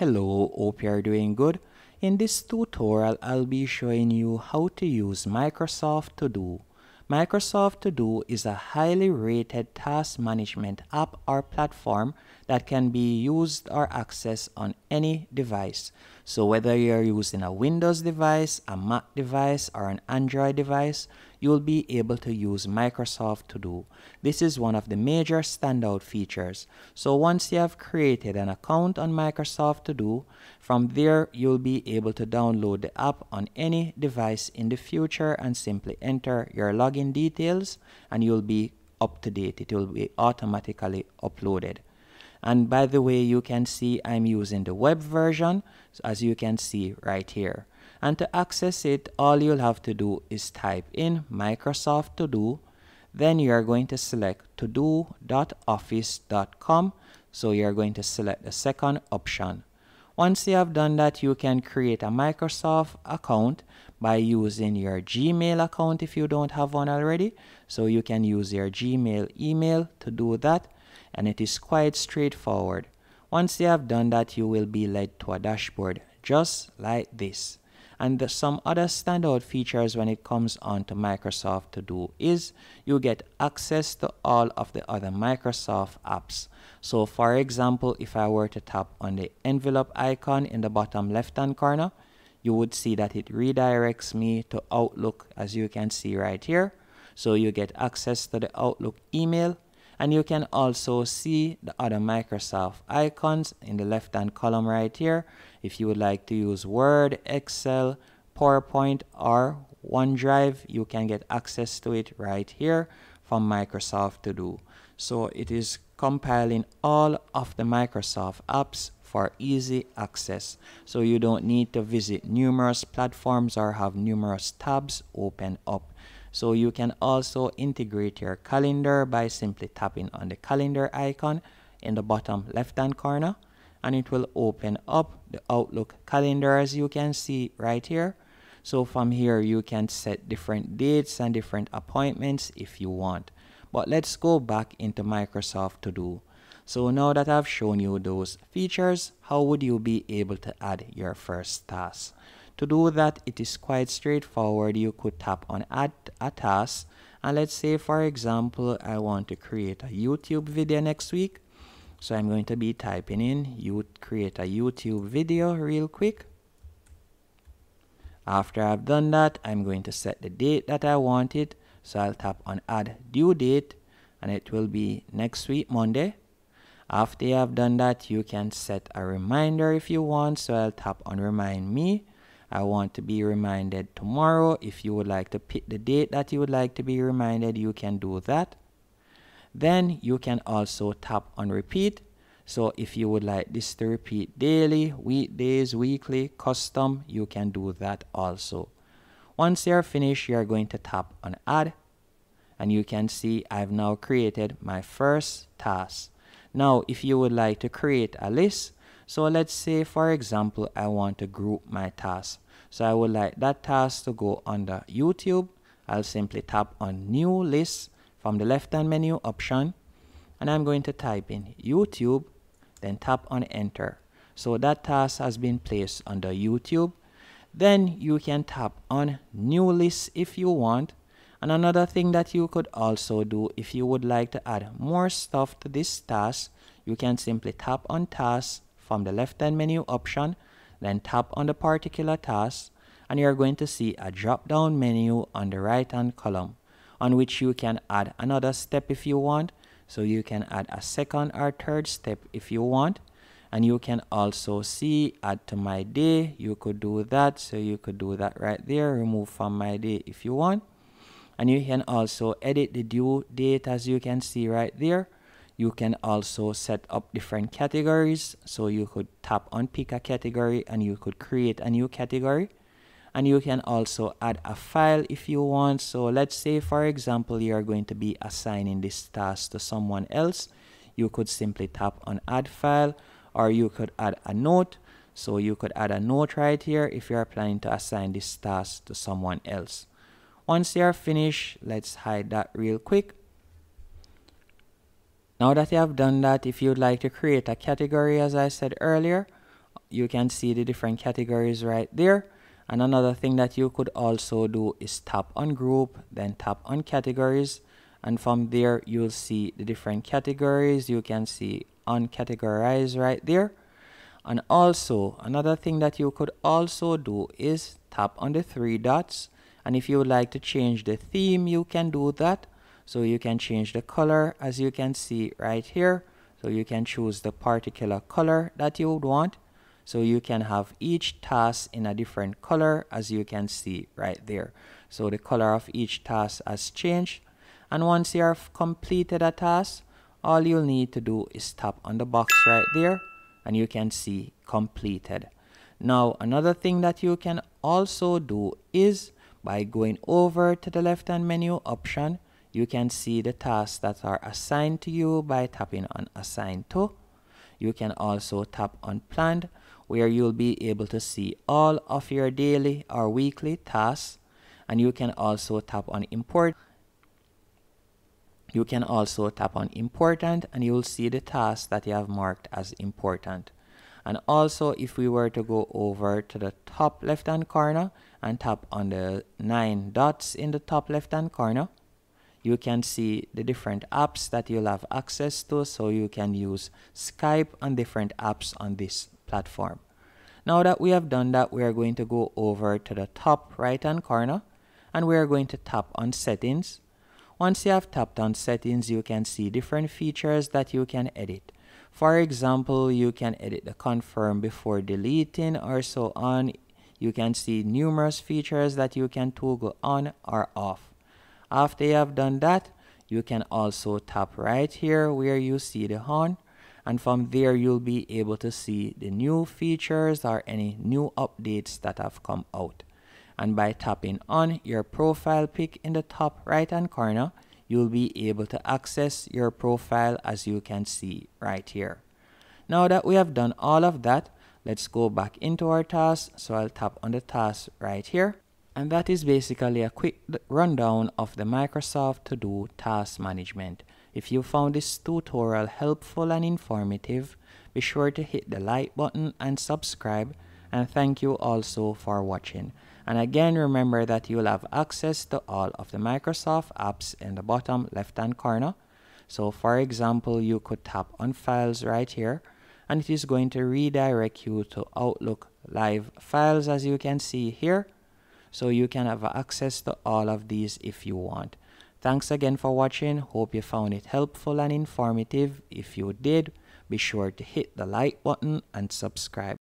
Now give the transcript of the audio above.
Hello, hope you are doing good. In this tutorial, I'll be showing you how to use Microsoft To Do. Microsoft To Do is a highly rated task management app or platform that can be used or accessed on any device. So whether you're using a Windows device, a Mac device, or an Android device, you'll be able to use Microsoft To Do. This is one of the major standout features. So once you have created an account on Microsoft To Do, from there you'll be able to download the app on any device in the future and simply enter your login details and you'll be up to date. It will be automatically uploaded and by the way you can see I'm using the web version as you can see right here. And to access it all you'll have to do is type in Microsoft To Do. Then you are going to select todo.office.com so you're going to select the second option. Once you have done that you can create a Microsoft account by using your Gmail account if you don't have one already. So you can use your Gmail email to do that and it is quite straightforward. Once you have done that, you will be led to a dashboard just like this. And the, some other standout features when it comes on to Microsoft To Do is you get access to all of the other Microsoft apps. So for example, if I were to tap on the envelope icon in the bottom left hand corner, you would see that it redirects me to Outlook as you can see right here. So you get access to the Outlook email, and you can also see the other Microsoft icons in the left hand column right here if you would like to use Word, Excel, PowerPoint or OneDrive you can get access to it right here from Microsoft To Do. So it is compiling all of the Microsoft apps for easy access. So you don't need to visit numerous platforms or have numerous tabs open up. So you can also integrate your calendar by simply tapping on the calendar icon in the bottom left hand corner and it will open up the Outlook calendar as you can see right here. So from here you can set different dates and different appointments if you want. But let's go back into Microsoft To Do. So now that I've shown you those features, how would you be able to add your first task? To do that, it is quite straightforward. You could tap on add a task and let's say for example, I want to create a YouTube video next week. So I'm going to be typing in you create a YouTube video real quick. After I've done that, I'm going to set the date that I want it. So I'll tap on add due date and it will be next week Monday. After you have done that, you can set a reminder if you want. So I'll tap on remind me I want to be reminded tomorrow. If you would like to pick the date that you would like to be reminded, you can do that. Then you can also tap on repeat. So if you would like this to repeat daily, weekdays, weekly, custom, you can do that also. Once you're finished, you're going to tap on add and you can see I've now created my first task. Now, if you would like to create a list, so let's say for example, I want to group my tasks. So I would like that task to go under YouTube. I'll simply tap on new list from the left hand menu option and I'm going to type in YouTube then tap on enter. So that task has been placed under YouTube. Then you can tap on new list if you want. And another thing that you could also do if you would like to add more stuff to this task, you can simply tap on task from the left hand menu option then tap on the particular task and you're going to see a drop down menu on the right hand column on which you can add another step if you want. So you can add a second or third step if you want. And you can also see add to my day. You could do that. So you could do that right there. Remove from my day if you want. And you can also edit the due date as you can see right there you can also set up different categories. So you could tap on pick a category and you could create a new category. And you can also add a file if you want. So let's say for example you are going to be assigning this task to someone else. You could simply tap on add file or you could add a note. So you could add a note right here if you are planning to assign this task to someone else. Once you are finished let's hide that real quick now that you have done that, if you'd like to create a category, as I said earlier, you can see the different categories right there. And another thing that you could also do is tap on group then tap on categories. And from there you'll see the different categories. You can see uncategorize right there. And also another thing that you could also do is tap on the three dots. And if you would like to change the theme you can do that so you can change the color as you can see right here. So you can choose the particular color that you would want. So you can have each task in a different color as you can see right there. So the color of each task has changed. And once you have completed a task all you'll need to do is tap on the box right there and you can see completed. Now another thing that you can also do is by going over to the left hand menu option you can see the tasks that are assigned to you by tapping on assign to. You can also tap on planned where you'll be able to see all of your daily or weekly tasks. And you can also tap on import. You can also tap on important and you'll see the tasks that you have marked as important. And also if we were to go over to the top left hand corner and tap on the nine dots in the top left hand corner, you can see the different apps that you'll have access to so you can use Skype and different apps on this platform. Now that we have done that, we are going to go over to the top right hand corner and we are going to tap on settings once you have tapped on settings, you can see different features that you can edit. For example, you can edit the confirm before deleting or so on. You can see numerous features that you can toggle on or off. After you have done that, you can also tap right here where you see the horn. And from there you'll be able to see the new features or any new updates that have come out. And by tapping on your profile pic in the top right hand corner you'll be able to access your profile as you can see right here. Now that we have done all of that let's go back into our task. So I'll tap on the task right here and that is basically a quick rundown of the Microsoft To Do task management if you found this tutorial helpful and informative be sure to hit the like button and subscribe and thank you also for watching and again, remember that you'll have access to all of the Microsoft apps in the bottom left hand corner. So for example, you could tap on files right here and it is going to redirect you to Outlook live files as you can see here. So you can have access to all of these if you want. Thanks again for watching. Hope you found it helpful and informative. If you did, be sure to hit the like button and subscribe.